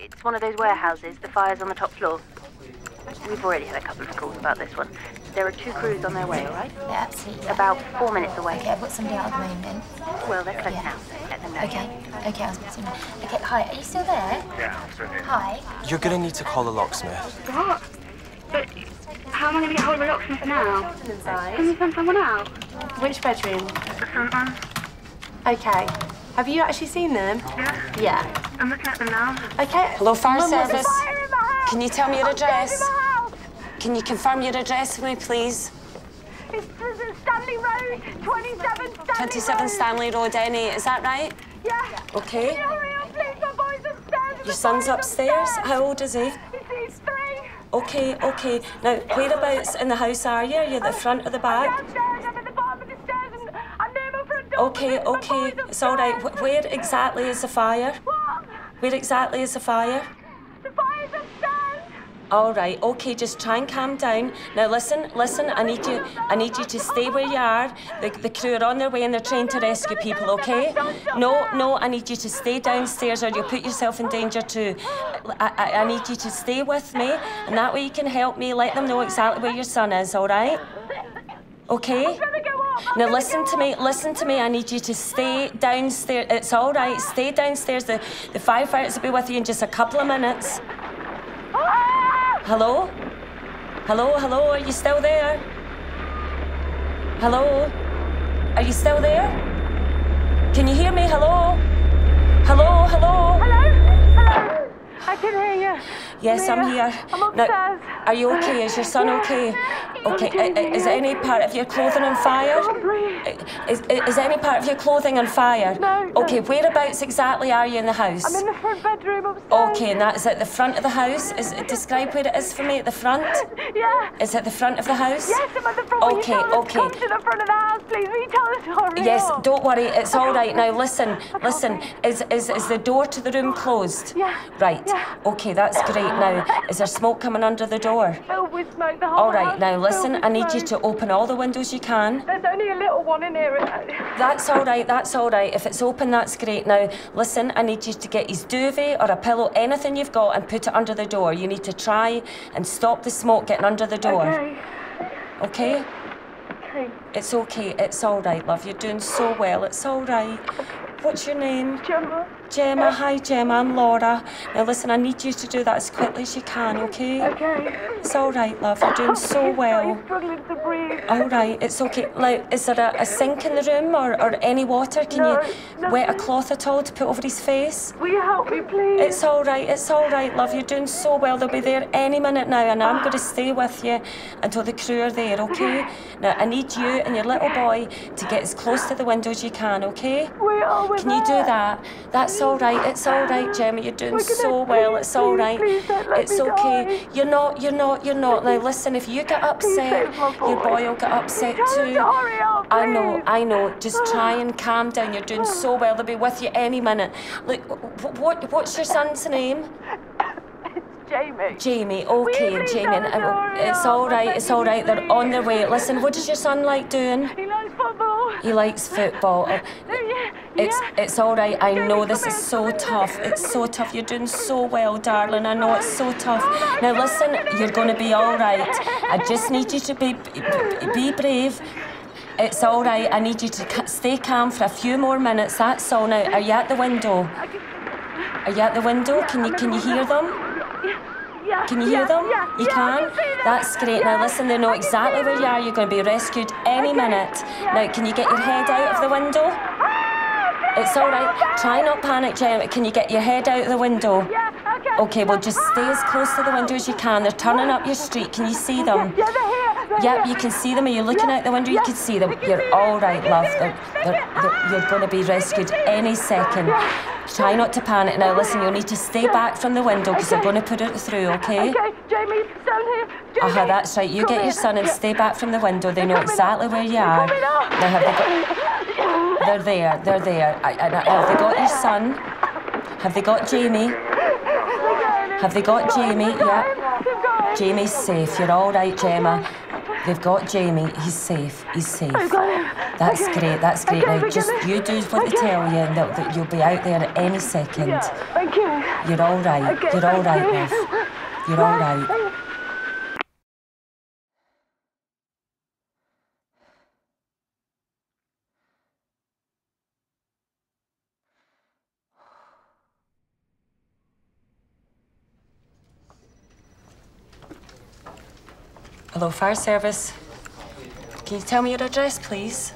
It's one of those warehouses. The fire's on the top floor. We've already had a couple of calls about this one. There are two crews on their way, all right? Yeah, absolutely. yeah. About four minutes away. Okay, I've got somebody out at the moment. Well, they're close Yeah. now, let them know. Okay, okay, I was about to. Okay, hi, are you still there? Yeah, I'm still here. Hi. You're gonna need to call a locksmith. What? But how am I going to get hold of a locksmith now? Can you send someone out? Which bedroom? The front one? Okay. Have you actually seen them? Yeah. Yeah. I'm looking at them now. Okay. Hello, fire Mum, service. the- in my house! Can you tell me your I'm address? in my house! Can you confirm your address for me, please? It's it's Stanley Road, 27 Stanley 27 Road. Stanley Road, NA, is that right? Yeah. Okay. Can you hurry up, please? My boy's upstairs. Your son's upstairs? How old is he? He's, he's three. Okay, okay. Now, whereabouts in the house are you? Are you at the front or the back? Downstairs, I'm at the bottom of the stairs and I'm near my front door. Okay, okay. boy's It's all right. Where exactly is the fire? Where exactly is the fire? The fire's upstairs. All right, okay, just try and calm down. Now listen, listen, I need you I need you to stay where you are. The, the crew are on their way and they're trying to rescue people, okay? No, no, I need you to stay downstairs or you'll put yourself in danger too. I, I, I need you to stay with me and that way you can help me, let them know exactly where your son is, all right? Okay? Now listen to me, listen to me. I need you to stay downstairs. It's all right. Stay downstairs. The the firefighters will be with you in just a couple of minutes. Hello? Hello, hello, are you still there? Hello? Are you still there? Can you hear me? Hello? Hello, hello? Hello? Hello? I can hear you. Yes, I'm here. I'm Now, are you okay? Is your son okay? Okay, i- i- is any part of your clothing on fire? Is, is any part of your clothing on fire? No, no. Okay, whereabouts exactly are you in the house? I'm in the front bedroom upstairs. Okay, and that is at the front of the house. Is describe where it is for me at the front? Yeah. Is it the front of the house? Yes, I'm at the front. Will Okay, to okay. Come to the front of the house, please. Will you tell to hurry Yes, don't worry, it's all right. Now listen, listen. Is is is the door to the room closed? Yeah, Right. yeah. Okay, that's great. Now, is there smoke coming under the door? Filled with smoke. The whole All right. house Now listen, I need you to open all the windows you can. There's only a little one in here. That's all right. That's all right. If it's open, that's great. Now, listen, I need you to get his duvet or a pillow, anything you've got, and put it under the door. You need to try and stop the smoke getting under the door. Okay. Okay? Okay. It's okay. It's all right, love. You're doing so well. It's all right. What's your name? Gemma. Gemma. Hi, Gemma. I'm Laura. Now, listen, I need you to do that as quickly as you can, okay? Okay. It's all right, love. You're doing so well. He's struggling to breathe. All right, it's okay. Like, is there a, a sink in the room or, or any water? Can No, you wet a cloth at all to put over his face? Will you help me, please? It's all right, it's all right, love. You're doing so well. They'll be there any minute now, and I'm going to stay with you until the crew are there, okay? Now, I need you and your little boy to get as close to the window as you can, okay? We are Can you do that? That's all right. It's all right, Gemma. You're doing so well. please, It's all right. please, right. please don't let It's okay. You're not. You're not. You're not. Now listen. If you get upset, your boy. will get upset too. up, I know. I know. Just try and calm down. You're doing so well. They'll be with you any minute. Look. What? What's your son's name? It's Jamie. Jamie. Okay, Jamie. and- him to and hurry It's all right. It's all right. They're on their way. Listen. What does your son like doing? He likes football. He likes football. It's it's all right. I know this is so tough. It's so tough. You're doing so well, darling. I know it's so tough. Now listen, you're going to be all right. I just need you to be be, be brave. It's all right. I need you to stay calm for a few more minutes. That's all. Now, are you at the window? Are you at the window? Can you can you hear them? Can you hear them? You can? That's great. Now listen, they know exactly where you are. You're going to be rescued any minute. Now, can you get your head out of the window? It's all right. Try not panic, Gemma. Can you get your head out of the window? Yeah, okay. Okay, well, just stay as close to the window as you can. They're turning up your street. Can you see them? Yeah, they're here. They're Yep, here. you can see them. Are you looking Yeah, out the window? You can see them. Can You're see all right, love. They're, they're, they're, you're going to be rescued any second. Try not to panic. Now, listen, you'll need to stay back from the window because they're going to put it through, okay? Okay, Jamie, down here. Jamie. Uh huh, that's right. You get your son and stay back from the window. They know exactly where you are. Now, have they got, they're there. They're there. I, I, have they got your son? Have they got Jamie? Have they got Jamie? Yeah. Jamie's safe. You're all right, Gemma. they've got Jamie. He's safe. He's safe. I've got him. That's Okay. great. That's great. Okay, now, just you do what they tell you, and that you'll be out there at any second. Yeah, thank you. You're all right. Okay, You're all right, you. love. You're all right. Hello, fire service. Can you tell me your address, please?